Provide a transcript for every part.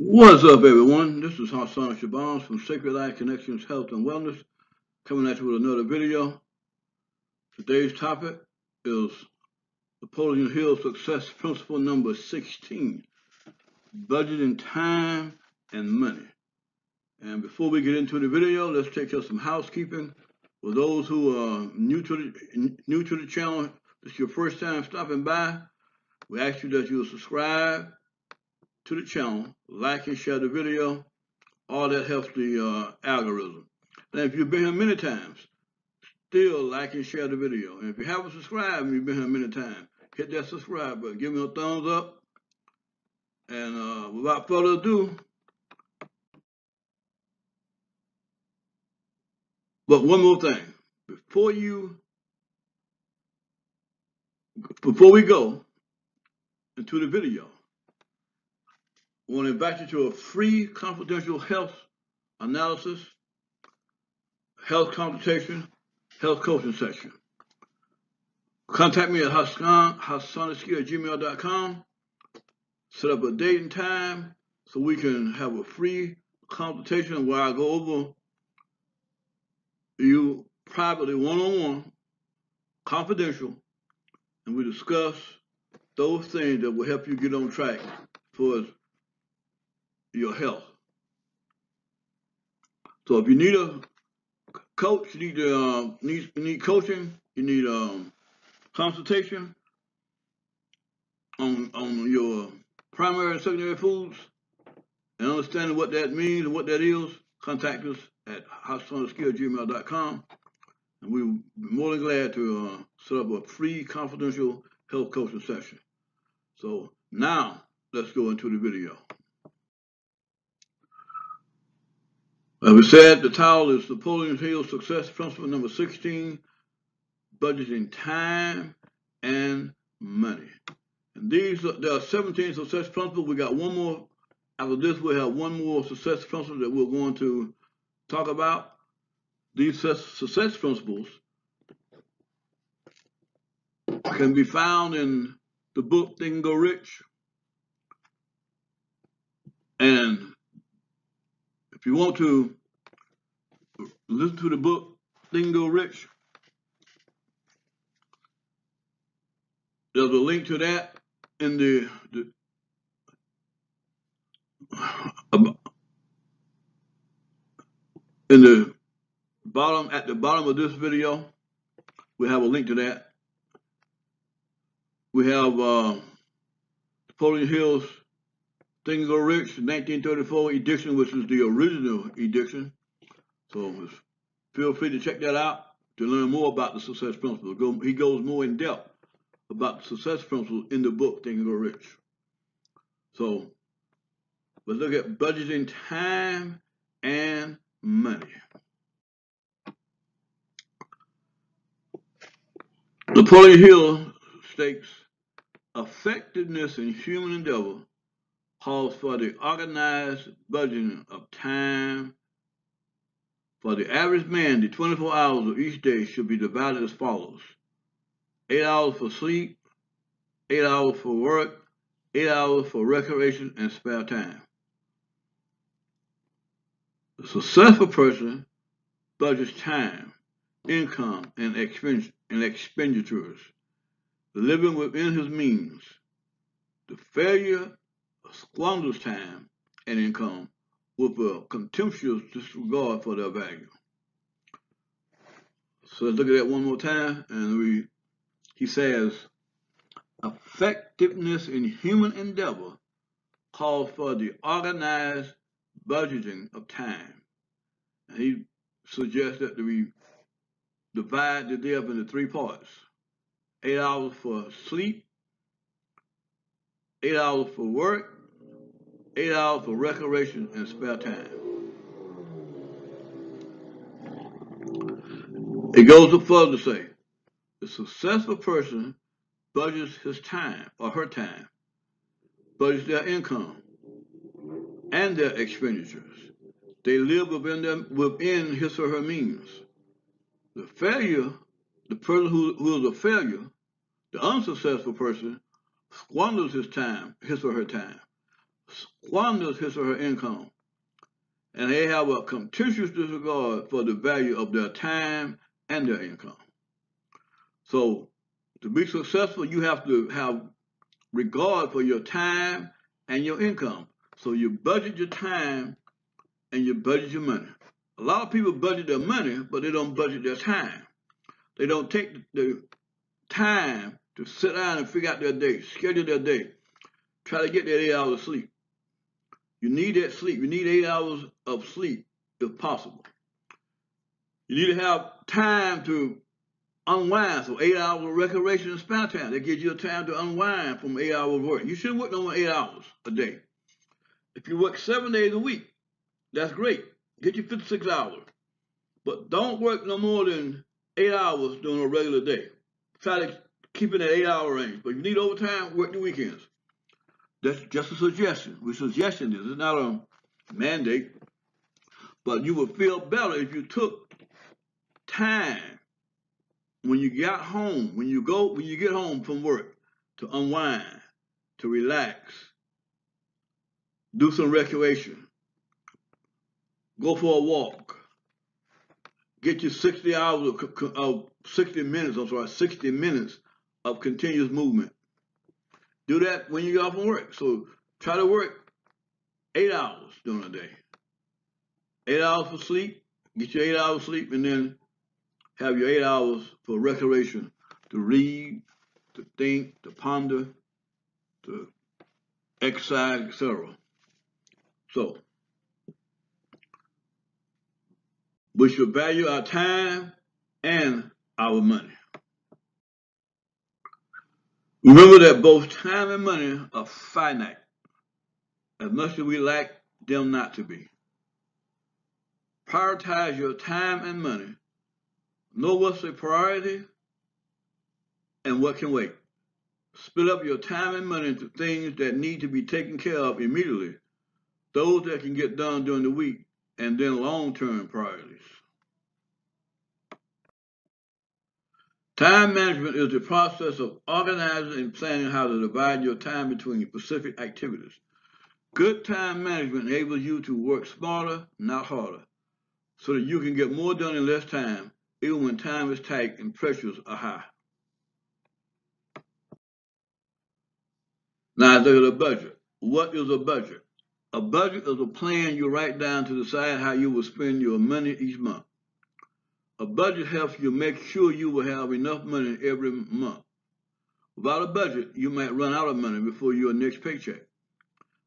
What's up, everyone? This is Hassan Shabazz from Sacred Life Connections Health and Wellness, coming at you with another video. Today's topic is Napoleon Hill Success Principle number 16, budgeting time and money. And before we get into the video, let's take care of some housekeeping. For those who are new to the new to the channel, this is your first time stopping by, we ask you that you subscribe to the channel, like and share the video. All that helps the uh, algorithm. And if you've been here many times, still like and share the video. And if you haven't subscribed and you've been here many times, hit that subscribe button. Give me a thumbs up. And uh, without further ado, but one more thing. Before you, before we go into the video, I want to invite you to a free confidential health analysis, health consultation, health coaching session. Contact me at Hassan, hassanaskia at gmail.com. Set up a date and time so we can have a free consultation where I go over you privately, one-on-one, confidential, and we discuss those things that will help you get on track for your health. So if you need a coach, you need to, uh, need, you need coaching, you need um, consultation on on your primary and secondary foods, and understanding what that means and what that is, contact us at hotsunskillgmail.com, and we'll be more than glad to uh, set up a free confidential health coaching session. So now let's go into the video. As we said, the title is Napoleon Hill Success Principle number 16, Budgeting Time and Money. And these, are, there are 17 success principles. We got one more, after this we'll have one more success principle that we're going to talk about. These success principles can be found in the book Think Grow Rich. And if you want to listen to the book and Rich, there's a link to that in the, the in the bottom at the bottom of this video we have a link to that we have uh, Napoleon Hill's Think and Grow Rich 1934 edition, which is the original edition. So feel free to check that out to learn more about the success principle. He goes more in depth about the success principle in the book Think and Grow Rich. So let's look at budgeting time and money. Napoleon Hill states effectiveness in human endeavor calls for the organized budgeting of time. For the average man, the 24 hours of each day should be divided as follows. 8 hours for sleep, 8 hours for work, 8 hours for recreation and spare time. The successful person budgets time, income, and, and expenditures, living within his means. The failure squanders time and income with a contemptuous disregard for their value. So let's look at that one more time, and we he says, effectiveness in human endeavor calls for the organized budgeting of time. And he suggests that we divide the day up into three parts. Eight hours for sleep, eight hours for work, eight hours for recreation and spare time. It goes further to say, the successful person budgets his time or her time, budgets their income and their expenditures. They live within them within his or her means. The failure, the person who, who is a failure, the unsuccessful person squanders his time, his or her time squanders his or her income, and they have a contentious disregard for the value of their time and their income. So to be successful, you have to have regard for your time and your income. So you budget your time and you budget your money. A lot of people budget their money, but they don't budget their time. They don't take the time to sit down and figure out their day, schedule their day, try to get their eight hours of sleep. You need that sleep. You need eight hours of sleep if possible. You need to have time to unwind. So eight hours of recreation and spare time. That gives you a time to unwind from eight hours of work. You shouldn't work no more eight hours a day. If you work seven days a week, that's great. Get you 56 hours. But don't work no more than eight hours during a regular day. Try to keep in that eight hour range. But if you need overtime, work the weekends. That's just a suggestion. We suggestion this. It's not a mandate. But you would feel better if you took time when you got home, when you go, when you get home from work to unwind, to relax, do some recreation, go for a walk, get you 60 hours of, of 60 minutes, I'm sorry, 60 minutes of continuous movement. Do that when you get off from work. So try to work eight hours during the day. Eight hours for sleep, get your eight hours sleep, and then have your eight hours for recreation to read, to think, to ponder, to exercise, etc. So, we should value our time and our money. Remember that both time and money are finite, as much as we like them not to be. Prioritize your time and money. Know what's a priority and what can wait. Split up your time and money into things that need to be taken care of immediately, those that can get done during the week, and then long-term priorities. Time management is the process of organizing and planning how to divide your time between specific activities. Good time management enables you to work smarter, not harder, so that you can get more done in less time, even when time is tight and pressures are high. Now look at a budget. What is a budget? A budget is a plan you write down to decide how you will spend your money each month. A budget helps you make sure you will have enough money every month. Without a budget, you might run out of money before your next paycheck.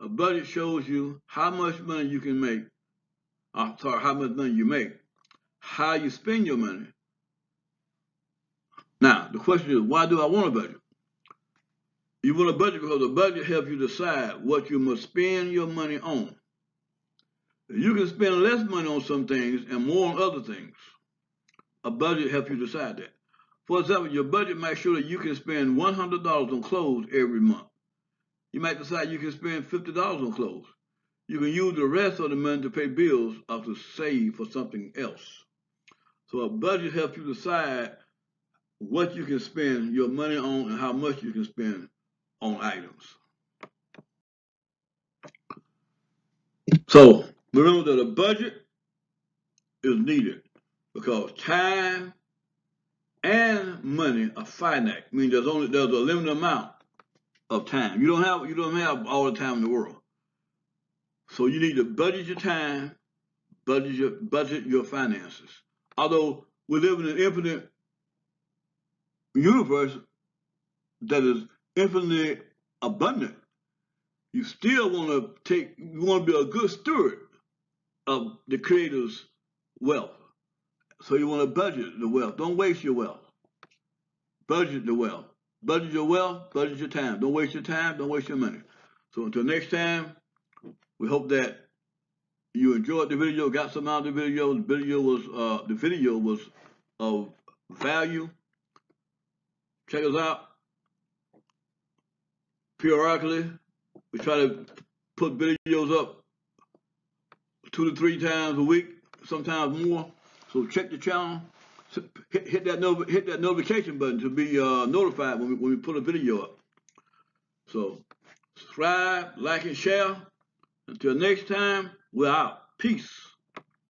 A budget shows you how much money you can make, uh, sorry, how much money you make, how you spend your money. Now, the question is, why do I want a budget? You want a budget because a budget helps you decide what you must spend your money on. You can spend less money on some things and more on other things. A budget helps you decide that. For example, your budget might show that you can spend $100 on clothes every month. You might decide you can spend $50 on clothes. You can use the rest of the money to pay bills or to save for something else. So a budget helps you decide what you can spend your money on and how much you can spend on items. So remember that a budget is needed because time and money are finite. I mean, there's only there's a limited amount of time. You don't have you don't have all the time in the world. So you need to budget your time, budget your budget your finances. Although we live in an infinite universe that is infinitely abundant, you still want to take you want to be a good steward of the creator's wealth. So you want to budget the wealth. Don't waste your wealth. Budget the wealth. Budget your wealth, budget your time. Don't waste your time, don't waste your money. So until next time, we hope that you enjoyed the video, got some out of the video. The video was uh, the video was of value. Check us out. Periodically, we try to put videos up two to three times a week, sometimes more. So check the channel, hit, hit that hit that notification button to be uh, notified when we, when we put a video up. So subscribe, like, and share. Until next time, we're out. Peace.